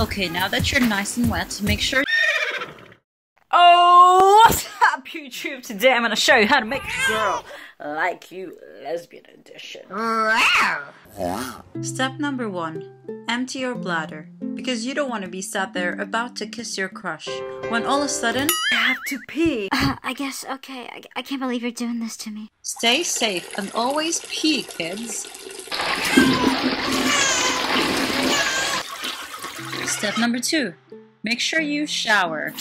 Okay, now that you're nice and wet, make sure Oh, what's up, YouTube? Today I'm gonna show you how to make a girl like you, lesbian edition. Step number one empty your bladder because you don't want to be sat there about to kiss your crush when all of a sudden I have to pee. Uh, I guess, okay. I, I can't believe you're doing this to me. stay safe and always pee, kids. Step number two make sure you shower.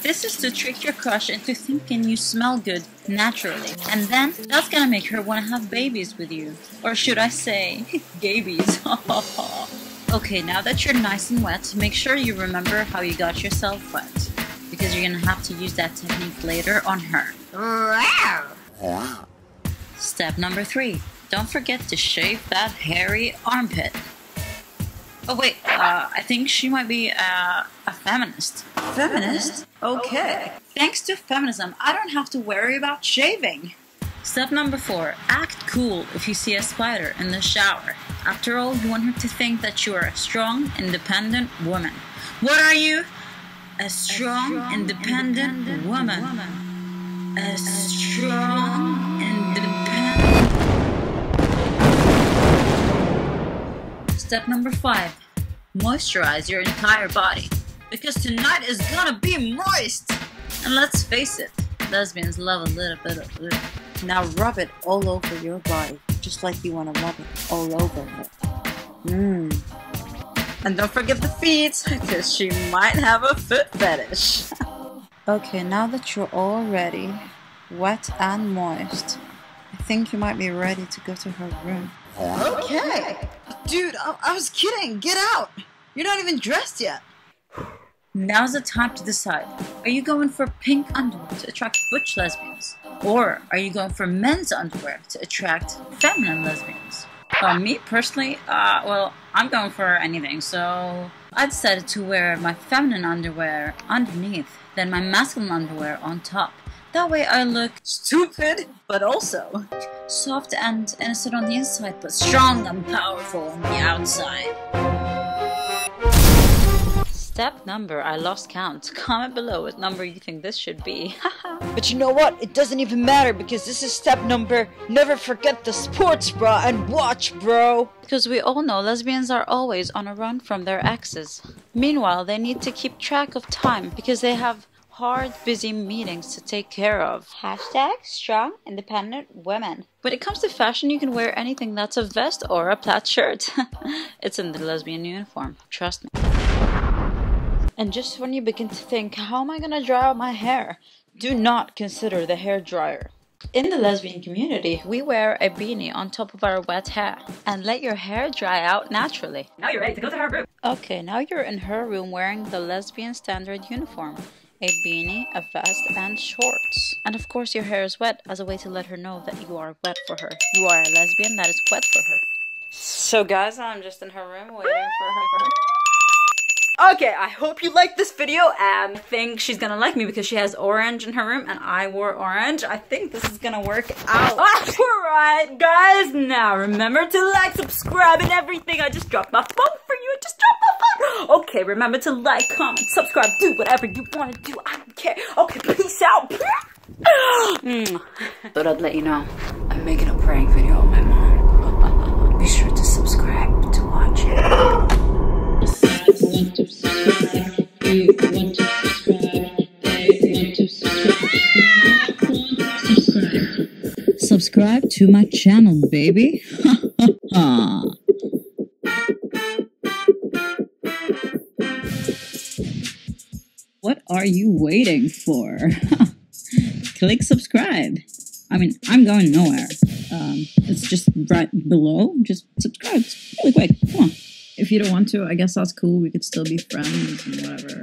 This is to trick your crush into thinking you smell good naturally, and then that's gonna make her wanna have babies with you. Or should I say, gabies? okay, now that you're nice and wet, make sure you remember how you got yourself wet, because you're gonna have to use that technique later on her. Step number three don't forget to shave that hairy armpit. Oh, wait, uh, I think she might be uh, a feminist. Feminist? Okay. Thanks to feminism, I don't have to worry about shaving. Step number four act cool if you see a spider in the shower. After all, you want her to think that you are a strong, independent woman. What are you? A strong, independent, woman. A strong, independent. Step number five moisturize your entire body because tonight is gonna be moist. And let's face it, lesbians love a little bit of lube. Now rub it all over your body, just like you want to rub it all over it. Mmm. And don't forget the feet, because she might have a foot fetish. okay, now that you're all ready, wet and moist, I think you might be ready to go to her room. Okay. Dude, I, I was kidding. Get out. You're not even dressed yet. Now's the time to decide. Are you going for pink underwear to attract butch lesbians? Or are you going for men's underwear to attract feminine lesbians? Well, me personally, uh, well, I'm going for anything, so I decided to wear my feminine underwear underneath, then my masculine underwear on top. That way I look stupid, but also soft and innocent on the inside, but strong and powerful on the outside. Step number, I lost count. Comment below what number you think this should be. But you know what? It doesn't even matter because this is step number never forget the sports bra and watch, bro. because we all know lesbians are always on a run from their exes. Meanwhile, they need to keep track of time because they have hard, busy meetings to take care of. Hashtag strong, independent women. When it comes to fashion, you can wear anything that's a vest or a plaid shirt. it's in the lesbian uniform, trust me. And just when you begin to think, how am I gonna dry out my hair? Do not consider the hair dryer. In the lesbian community, we wear a beanie on top of our wet hair and let your hair dry out naturally. Now you're ready to go to her room. Okay, now you're in her room wearing the lesbian standard uniform a beanie, a vest, and shorts. And of course, your hair is wet as a way to let her know that you are wet for her. You are a lesbian that is wet for her. So, guys, I'm just in her room waiting for her. For her. Okay, I hope you liked this video and think she's gonna like me because she has orange in her room and I wore orange. I think this is gonna work out. Alright, guys, now remember to like, subscribe, and everything. I just dropped my phone for you. I just dropped my phone. Okay, remember to like, comment, subscribe, do whatever you wanna do. I don't care. Okay, peace out. Mm. But I'd let you know, I'm making a prank video of my mom. Be sure to subscribe to watch it. Subscribe. To my channel, baby. what are you waiting for? Click subscribe. I mean, I'm going nowhere. Um, it's just right below. Just subscribe. It's really quick. Come on. If you don't want to, I guess that's cool. We could still be friends and whatever.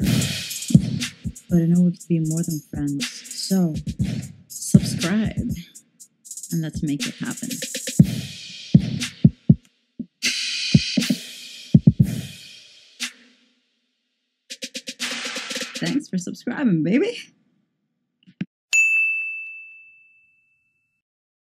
But I know we could be more than friends. So, subscribe and let's make it happen. Thanks for subscribing, baby.